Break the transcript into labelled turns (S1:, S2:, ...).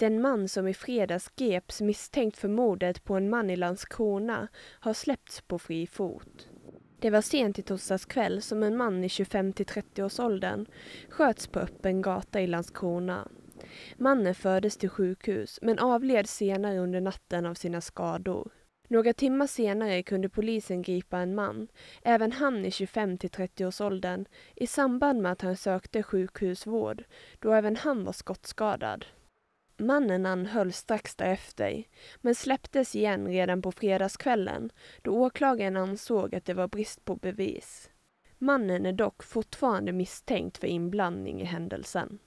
S1: Den man som i fredags greps misstänkt för mordet på en man i Landskrona har släppts på fri fot. Det var sent i torsdags kväll som en man i 25 till 30 års åldern sköts på öppen gata i Landskrona. Mannen fördes till sjukhus men avled senare under natten av sina skador. Några timmar senare kunde polisen gripa en man, även han i 25 till 30 års åldern, i samband med att han sökte sjukhusvård, då även han var skottskadad. Mannen anhölls strax därefter, men släpptes igen redan på fredagskvällen då åklagaren ansåg att det var brist på bevis. Mannen är dock fortfarande misstänkt för inblandning i händelsen.